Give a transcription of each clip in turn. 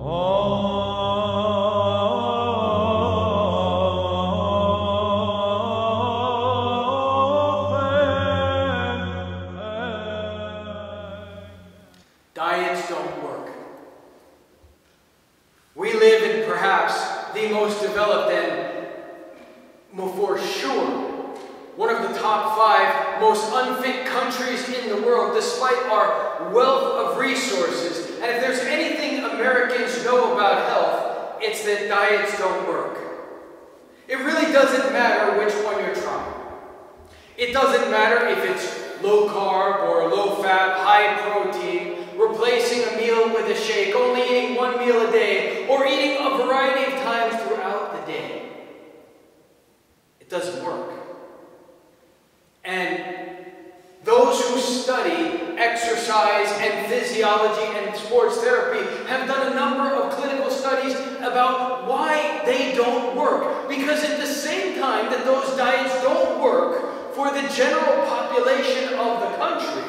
Diets doesn't matter if it's low carb or low fat, high protein, replacing a meal with a shake, only eating one meal a day, or eating a variety of times throughout the day. It doesn't work. And those who study exercise and physiology and sports therapy have done a number of clinical studies about why they don't work. Because at the same time that those diets don't work for the general population of the country,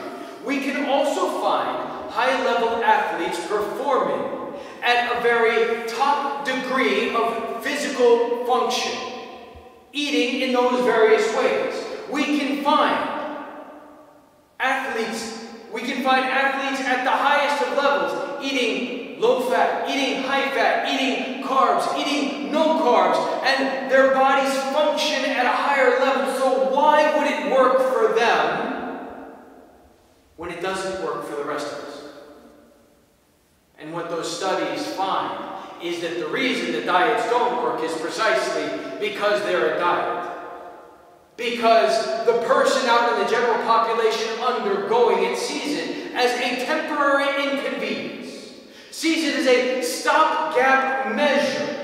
we can also find high level athletes performing at a very top degree of physical function, eating in those various ways. We can find athletes, we can find athletes at the highest of levels eating low fat, eating high fat, eating carbs, eating no carbs, and their bodies function at a higher level. So why would it work for them when it doesn't work for the rest of us? And what those studies find is that the reason that diets don't work is precisely because they're a diet. Because the person out in the general population undergoing it sees it as a temporary inconvenience, sees it as a stopgap measure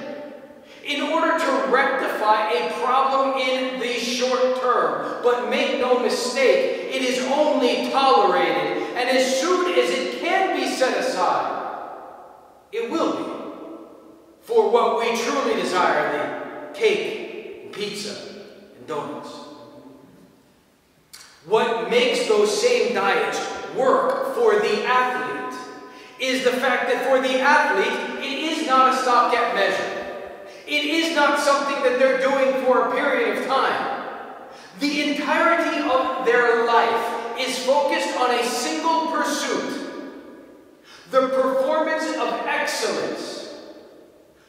in order to rectify a problem in the short term. But make no mistake, it is only tolerated, and as soon as it can be set aside, it will be for what we truly desire the cake, and pizza, and donuts. What makes those same diets work for the athlete is the fact that for the athlete, it is not a stopgap measure. It is not something that they're doing for a period of time. The entirety of their life is focused on a single pursuit the performance of excellence,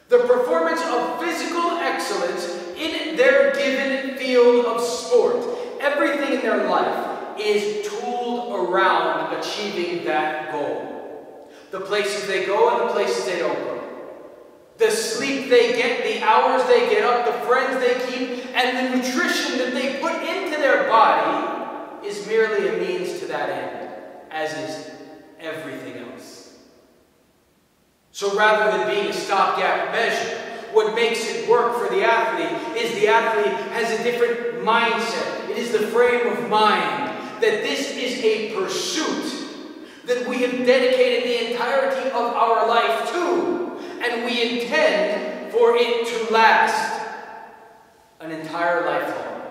the performance of physical excellence in their given field of sport. Everything in their life is tooled around achieving that goal. The places they go and the places they don't go. The sleep they get, the hours they get up, the friends they keep, and the nutrition that they put into their body is merely a means to that end, as is everything else. So rather than being a stopgap measure, what makes it work for the athlete is the athlete has a different mindset. It is the frame of mind that this is a pursuit that we have dedicated the entirety of our life to, and we intend for it to last an entire lifetime.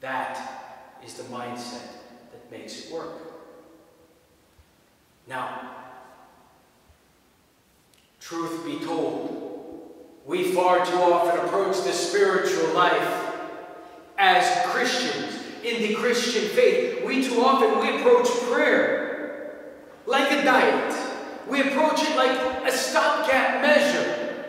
That is the mindset that makes it work. Now, Truth be told, we far too often approach the spiritual life as Christians in the Christian faith. We too often we approach prayer. We approach it like a stopgap measure.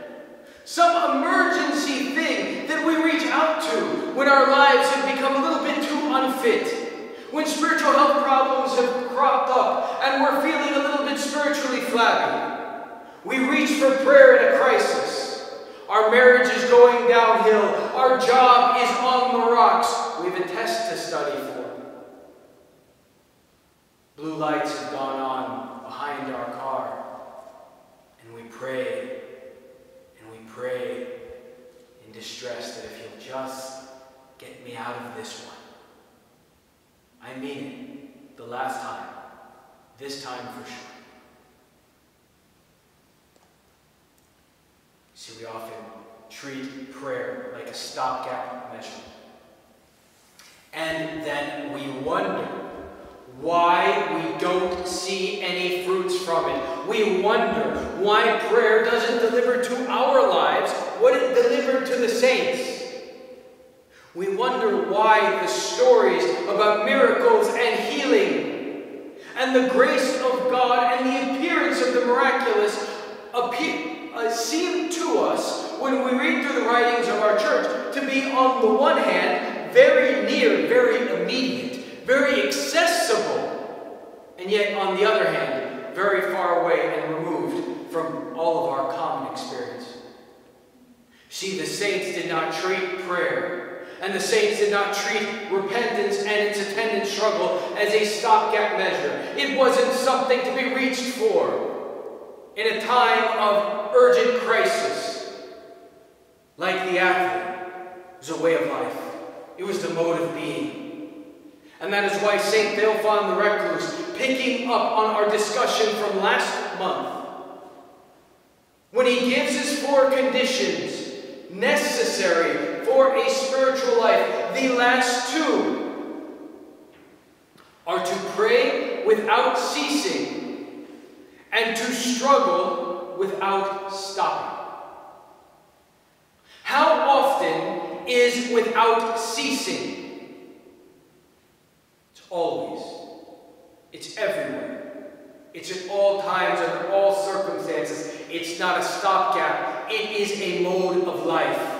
Some emergency thing that we reach out to when our lives have become a little bit too unfit. When spiritual health problems have cropped up and we're feeling a little bit spiritually flabby. We reach for prayer in a crisis. Our marriage is going downhill. Our job is on the rocks. We have a test to study for. Blue lights have gone on behind our car. Pray and we pray in distress that if you'll just get me out of this one. I mean it. The last time. This time for sure. See, we often treat prayer like a stopgap measure. And then we wonder why we don't see any fruits from it. We wonder why prayer doesn't deliver to our lives what it delivered to the saints. We wonder why the stories about miracles and healing and the grace of God and the appearance of the miraculous appear, uh, seem to us, when we read through the writings of our church, to be on the one hand very near, very immediate, very accessible, and yet on the other hand, very far away and removed from all of our common experience. See, the saints did not treat prayer and the saints did not treat repentance and its attendant struggle as a stopgap measure. It wasn't something to be reached for in a time of urgent crisis. Like the athlete, it was a way of life. It was the mode of being. And that is why St. Theophan the Recluse, picking up on our discussion from last month, when he gives his four conditions necessary for a spiritual life. The last two are to pray without ceasing and to struggle without stopping. How often is without ceasing? It's always. It's everywhere. It's at all times, under all circumstances. It's not a stopgap. It is a mode of life.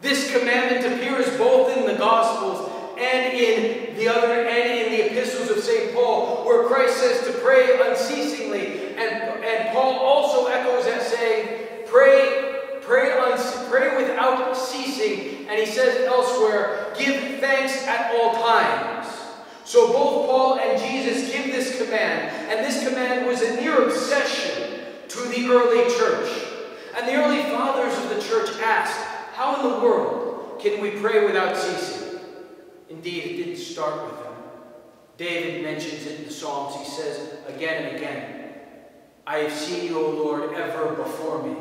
This commandment appears both in the Gospels and in the other and in the epistles of St. Paul, where Christ says to pray unceasingly. And, and Paul also echoes that saying, pray, pray, pray without ceasing. And he says elsewhere, give thanks at all times. So both Paul and Jesus give this command, and this command was a near obsession to the early church. And the early fathers of the church asked, how in the world can we pray without ceasing? Indeed, it didn't start with them. David mentions it in the Psalms. He says again and again, I have seen you, O Lord, ever before me.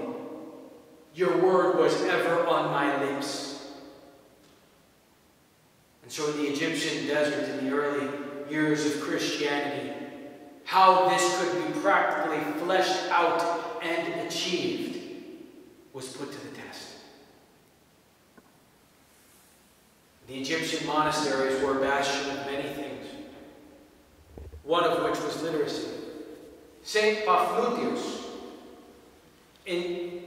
Your word was ever on my lips. And so in the Egyptian desert, in the early years of Christianity, how this could be practically fleshed out and achieved was put to the test. The Egyptian monasteries were a bastion of many things, one of which was literacy. Saint Paphnutius, in,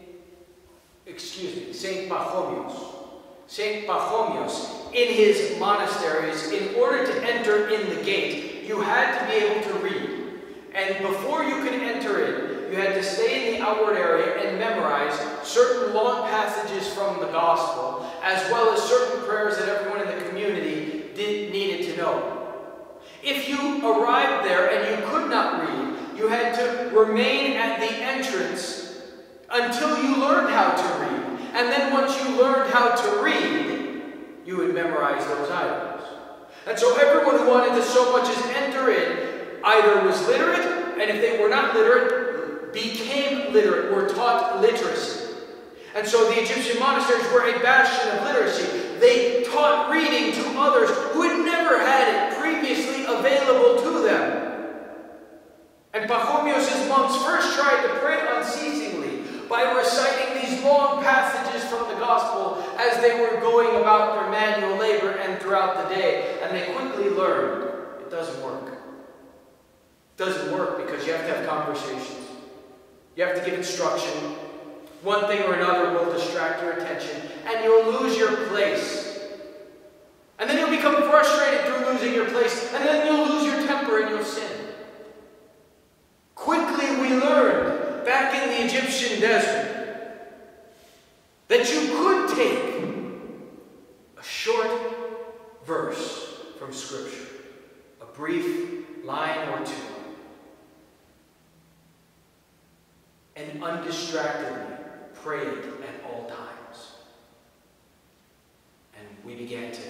excuse me, Saint Pachomius, Saint Pachomius, in his monasteries, in order to enter in the gate, you had to be able to read. And before you could enter in, you had to stay in the outward area and memorize certain long passages from the gospel, as well as certain prayers that everyone in the community did, needed to know. If you arrived there and you could not read, you had to remain at the entrance until you learned how to read. And then once you learned how to read, you would memorize those items. And so everyone who wanted to so much as enter in either was literate, and if they were not literate, became literate, were taught literacy. And so the Egyptian monasteries were a bastion of literacy. They taught reading to others who had never had it previously available to them. And Pachomius' monks first tried to pray unceasingly by reciting these long passages from the Gospel they were going about their manual labor and throughout the day. And they quickly learned it doesn't work It doesn't work because you have to have conversations. You have to give instruction. One thing or another will distract your attention, and you'll lose your place. And then you'll become frustrated through losing your place, and then you'll lose your temper and you'll sin. Quickly we learned back in the Egyptian desert that you could take a short verse from Scripture, a brief line or two, and undistractedly pray it at all times. And we began to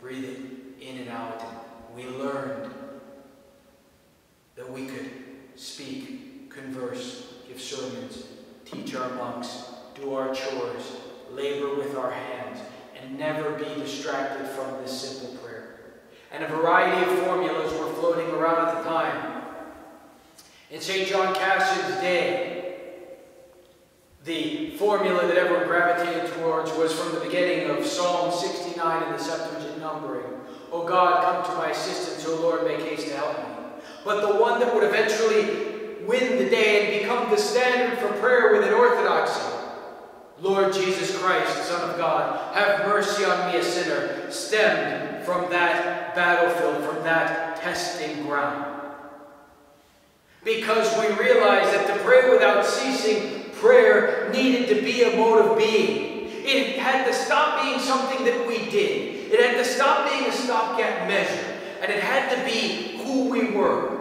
breathe it in and out, and we learned that we could speak, converse, give sermons, teach our monks, do our chores, labor with our hands, and never be distracted from this simple prayer. And a variety of formulas were floating around at the time. In St. John Cassian's day, the formula that everyone gravitated towards was from the beginning of Psalm 69 in the Septuagint numbering. O God, come to my assistance, O Lord, make haste to help me. But the one that would eventually win the day and become the standard for prayer within Orthodoxy, Lord Jesus Christ, Son of God, have mercy on me, a sinner, stemmed from that battlefield, from that testing ground. Because we realize that to pray without ceasing, prayer needed to be a mode of being. It had to stop being something that we did. It had to stop being a stopgap measure. And it had to be who we were.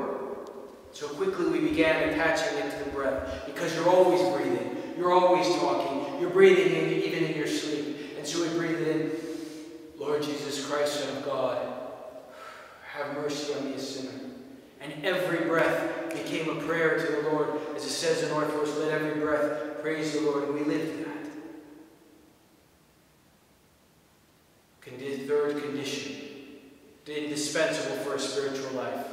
So quickly we began attaching it to the breath because you're always breathing. You're always talking. You're breathing in, even in your sleep. And so we breathe in, Lord Jesus Christ, Son of God, have mercy on me, a sinner. And every breath became a prayer to the Lord. As it says in Orthodox, let every breath praise the Lord. And we lived that. Third condition, indispensable for a spiritual life.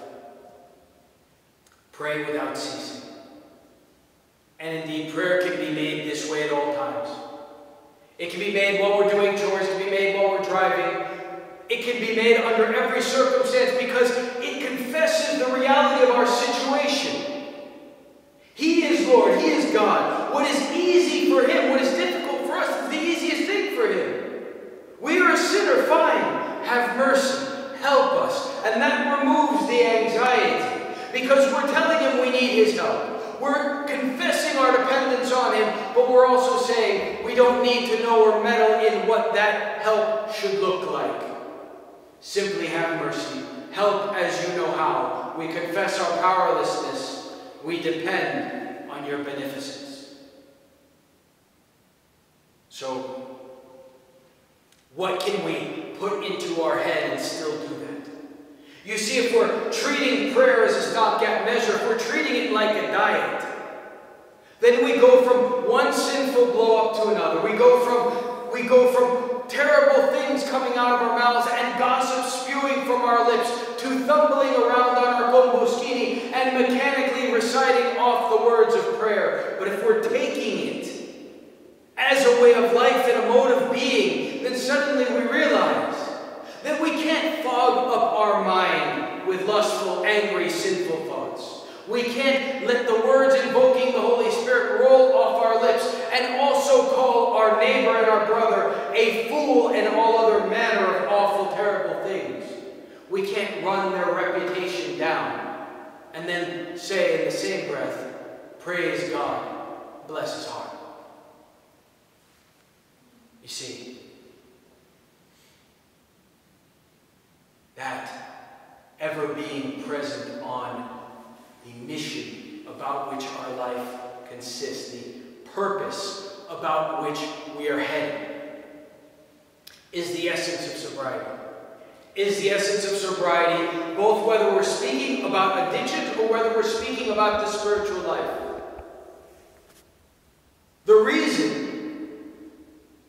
Pray without ceasing. And indeed, prayer can be made this way at all times. It can be made while we're doing chores, it can be made while we're driving. It can be made under every circumstance because reality of our situation. He is Lord, He is God. What is easy for Him, what is difficult for us, is the easiest thing for Him. We are a sinner, fine. Have mercy. Help us. And that removes the anxiety because we're telling Him we need His help. We're confessing our dependence on Him, but we're also saying we don't need to know or meddle in what that help should look like. Simply have mercy. Help as you know how. We confess our powerlessness. We depend on your beneficence. So, what can we put into our head and still do that? You see, if we're treating prayer as a stopgap measure, if we're treating it like a diet, then we go from one sinful blow up to another. We go from we go from terrible things coming out of our mouths and gossip spewing from our lips to thumbling around on our komboskini and mechanically reciting off the words of prayer. But if we're taking it as a way of life and a mode of being, then suddenly we realize that we can't fog up our mind with lustful, angry, sinful thoughts. We can't let the words invoking the Holy Spirit roll off our lips and also call our neighbor and our brother a fool and all other manner of awful, terrible things. We can't run their reputation down and then say in the same breath, Praise God, bless his heart. You see, that ever being present on the mission about which our life consists, the purpose about which we are headed, is the essence of sobriety. Is the essence of sobriety, both whether we're speaking about addiction or whether we're speaking about the spiritual life. The reason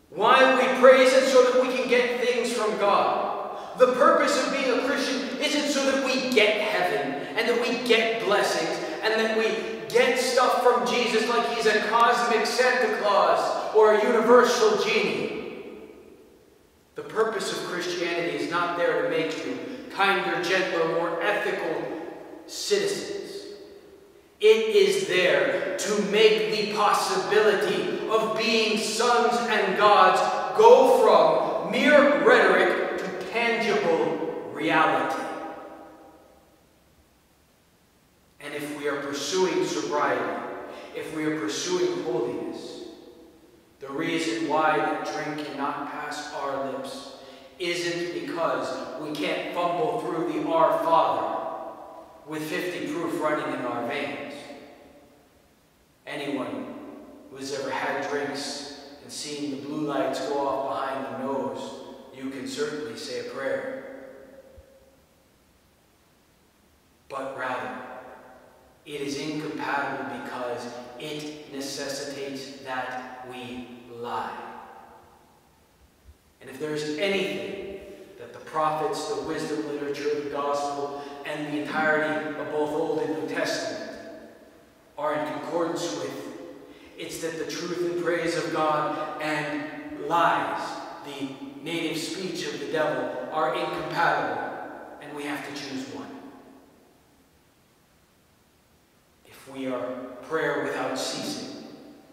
why we praise it so that we can get things from God. The purpose of being a Christian isn't so that we get heaven and that we get blessings and that we get stuff from Jesus like he's a cosmic Santa Claus or a universal genie. Purpose of Christianity is not there to make you kinder, gentler, more ethical citizens. It is there to make the possibility of being sons and gods go from mere rhetoric to tangible reality. And if we are pursuing sobriety, if we are pursuing holiness, the reason why the drink cannot pass our lips isn't because we can't fumble through the Our Father with 50 proof running in our veins. Anyone who has ever had drinks and seen the blue lights go off behind the nose, you can certainly say a prayer. But rather, it is incompatible it necessitates that we lie. And if there is anything that the prophets, the wisdom literature, the gospel, and the entirety of both Old and New Testament are in concordance with, it's that the truth and praise of God and lies, the native speech of the devil, are incompatible, and we have to choose one. We are prayer without ceasing,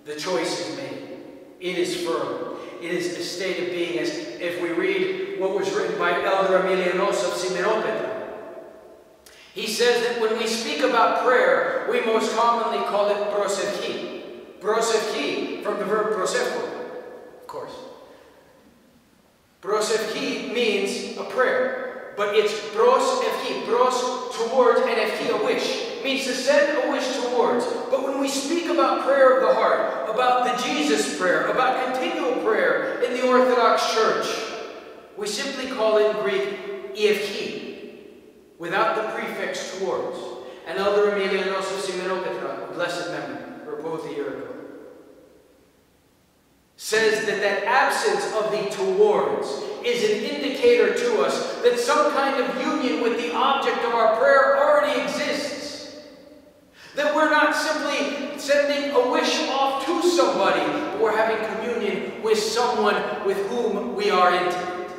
the choice is made. It is firm. It is a state of being, as if we read what was written by Elder Emilianos of Simonopetra. He says that when we speak about prayer, we most commonly call it prosevchi. Prosevchi, from the verb prosevko, of course. Prosevchi means a prayer, but it's prosevchi, pros towards, and evchi, a wish means to send a wish towards. But when we speak about prayer of the heart, about the Jesus prayer, about continual prayer in the Orthodox Church, we simply call it in Greek ievchi, without the prefix towards. And Elder Emilianos of Simonopetra, blessed memory, repose a year ago, says that that absence of the towards is an indicator to us that some kind of union with the object of our prayer already exists. That we're not simply sending a wish off to somebody, but we're having communion with someone with whom we are intimate.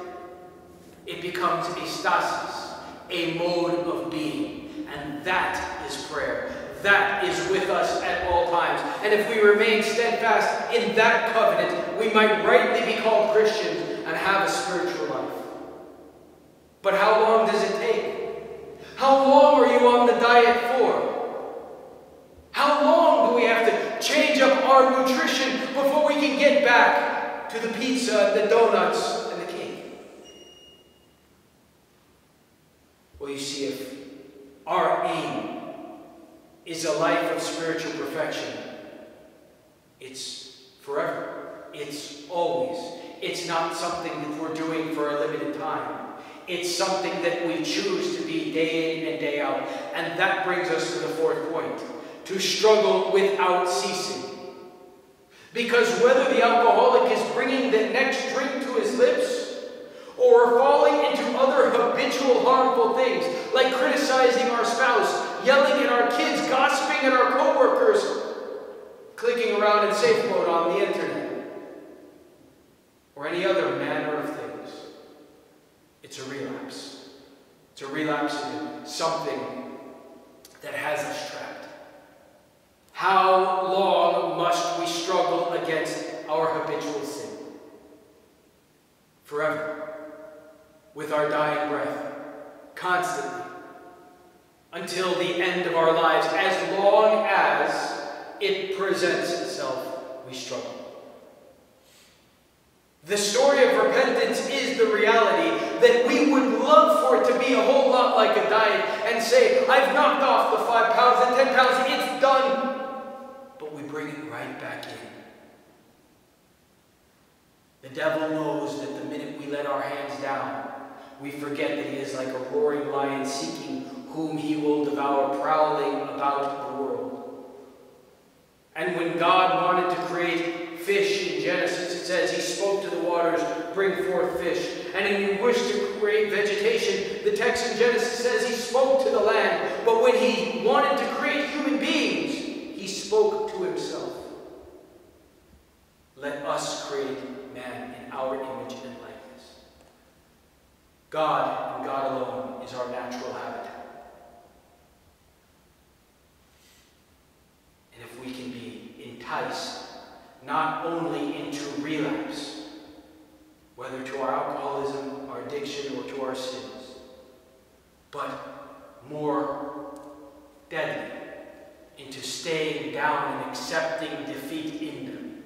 It becomes a stasis, a mode of being. And that is prayer. That is with us at all times. And if we remain steadfast in that covenant, we might rightly be called Christians and have a spiritual life. But how long does it take? How long are you on the diet for? How long do we have to change up our nutrition before we can get back to the pizza, the donuts, and the cake? Well, you see, if our aim is a life of spiritual perfection, it's forever. It's always. It's not something that we're doing for a limited time. It's something that we choose to be day in and day out. And that brings us to the fourth point to struggle without ceasing. Because whether the alcoholic is bringing the next drink to his lips or falling into other habitual harmful things like criticizing our spouse, yelling at our kids, gossiping at our coworkers, clicking around in safe mode on the internet, or any other manner of things, it's a relapse. It's a relapse into something that has us. How long must we struggle against our habitual sin? Forever. With our dying breath. Constantly. Until the end of our lives. As long as it presents itself, we struggle. The story of repentance is the reality that we would love for it to be a whole lot like a diet and say, I've knocked off the five pounds and ten pounds, it's done bring it right back in. The devil knows that the minute we let our hands down, we forget that he is like a roaring lion seeking whom he will devour, prowling about the world. And when God wanted to create fish in Genesis, it says he spoke to the waters, bring forth fish. And when he wished to create vegetation, the text in Genesis says he spoke to the land. But when he wanted to create human beings, he spoke himself. Let us create man in our image and likeness. God and God alone is our natural habitat. And if we can be enticed not only into relapse, whether to our alcoholism, our addiction, or to our sins, but more deadly into staying down and accepting defeat in them.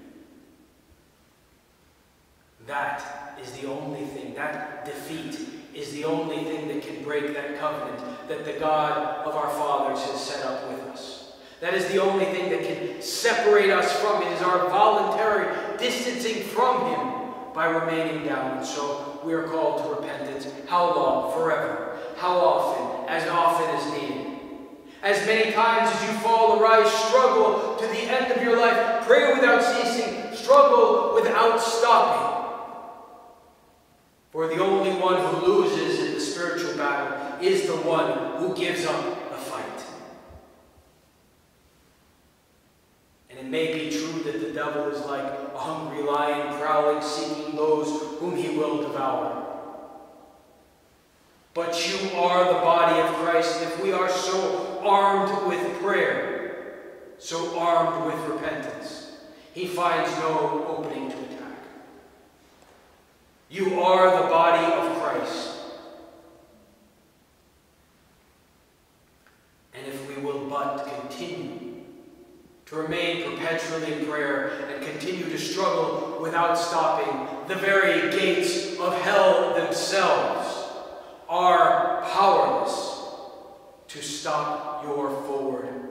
That is the only thing, that defeat is the only thing that can break that covenant that the God of our fathers has set up with us. That is the only thing that can separate us from it, is our voluntary distancing from Him by remaining down. So we are called to repentance. How long? Forever. How often? As often as needed. As many times as you fall, arise, struggle to the end of your life, pray without ceasing, struggle without stopping. For the only one who loses in the spiritual battle is the one who gives up the fight. And it may be true that the devil is like a hungry lion prowling, seeking those whom he will devour. But you are the body of Christ. If we are so armed with prayer, so armed with repentance, he finds no opening to attack. You are the body of Christ. And if we will but continue to remain perpetually in prayer and continue to struggle without stopping, the very gates of hell themselves are powerless to stop your forward